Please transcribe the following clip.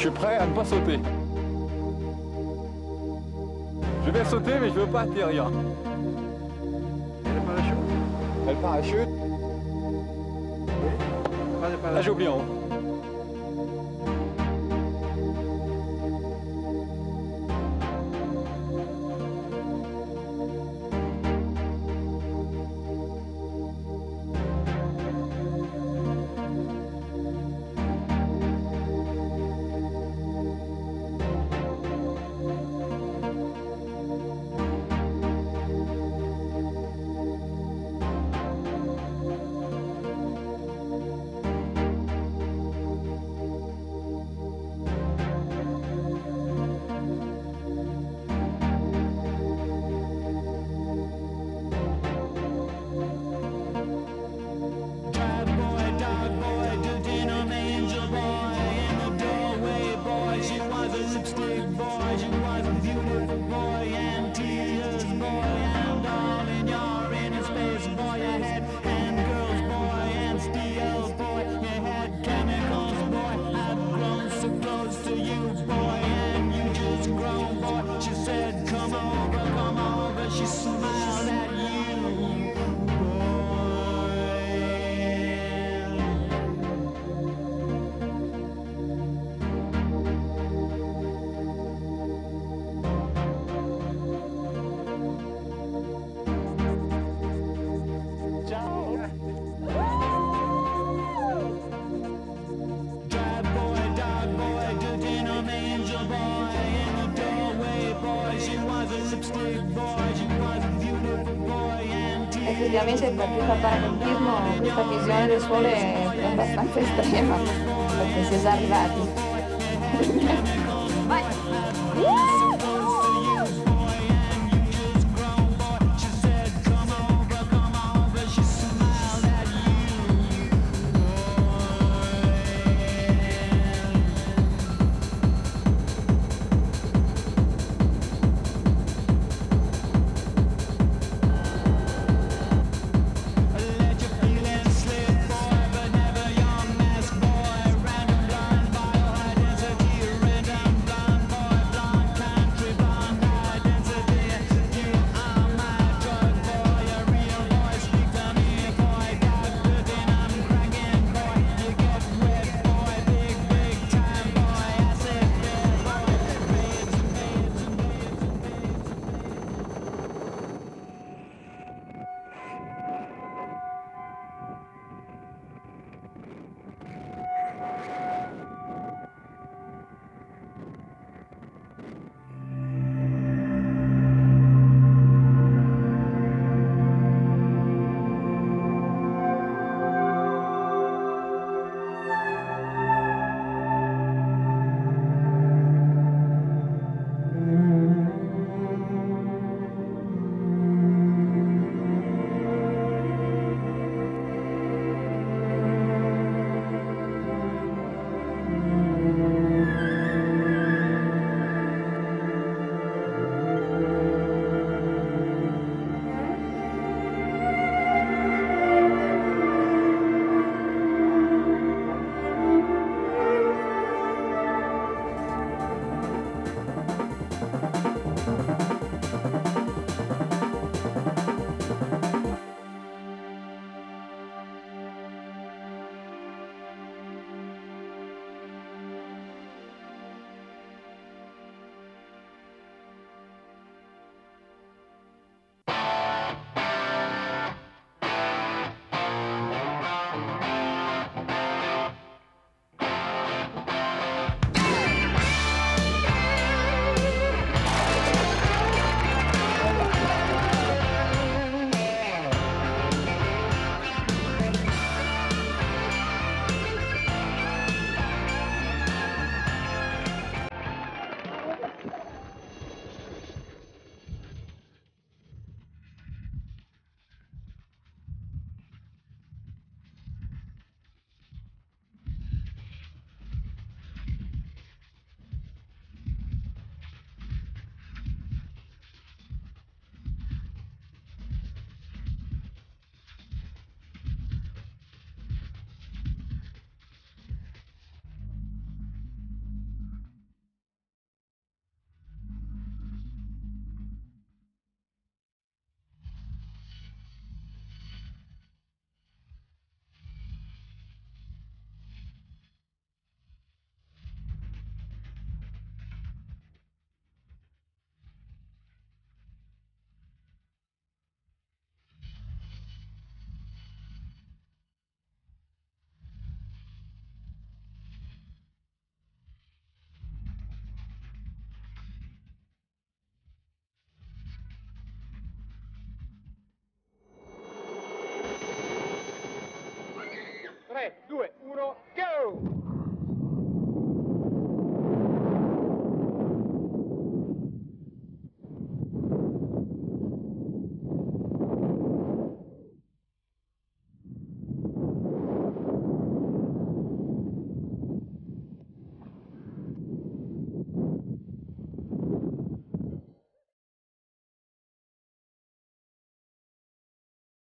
Je suis prêt à ne pas sauter. Je vais sauter, mais je veux pas atterrir. Et le parachute Le parachute oui. J'ai oublié en haut. effettivamente per ritrattare il birmo questa visione del sole è abbastanza estrema perché si è già arrivati.